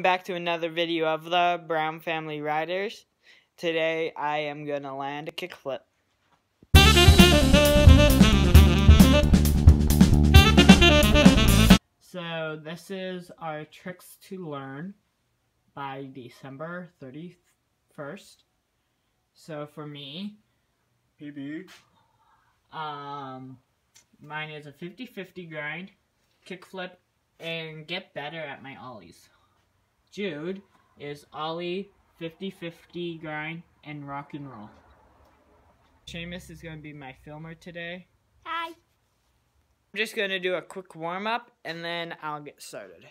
Back to another video of the Brown Family Riders. Today I am going to land a kickflip. So this is our tricks to learn by December 31st. So for me, PB. um, mine is a 50-50 grind, kickflip, and get better at my ollies. Jude is ollie, 50-50 grind, and rock and roll. Seamus is going to be my filmer today. Hi. I'm just going to do a quick warm-up, and then I'll get started.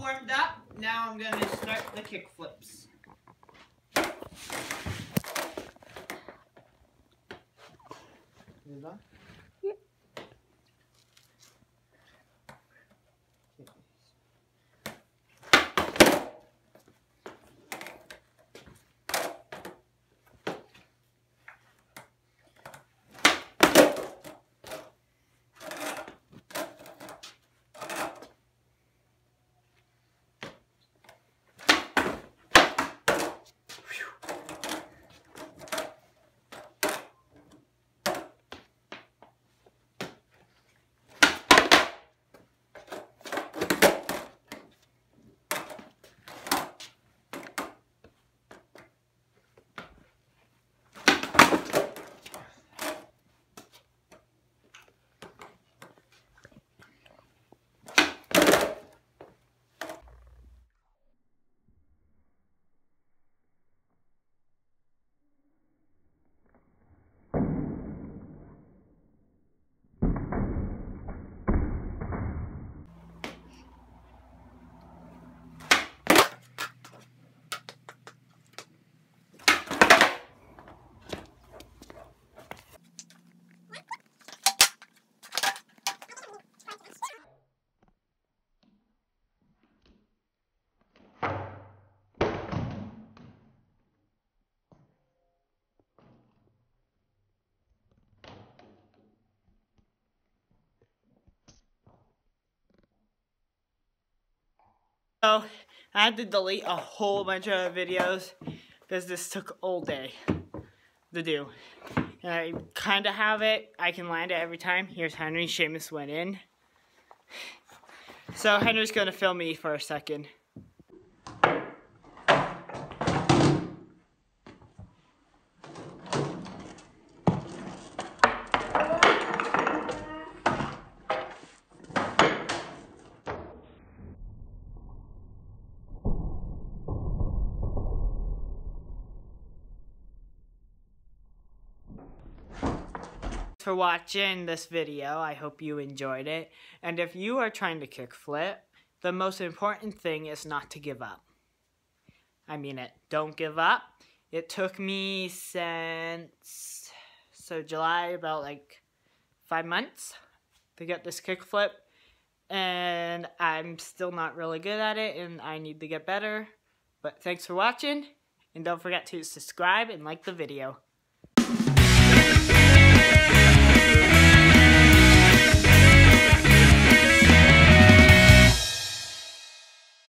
All warmed up. Now I'm going to start the kick kickflips. So I had to delete a whole bunch of videos because this took all day to do. And I kind of have it. I can land it every time. Here's Henry. Seamus went in. So Henry's going to film me for a second. For watching this video. I hope you enjoyed it. And if you are trying to kickflip, the most important thing is not to give up. I mean it. Don't give up. It took me since so July about like five months to get this kickflip. And I'm still not really good at it and I need to get better. But thanks for watching and don't forget to subscribe and like the video.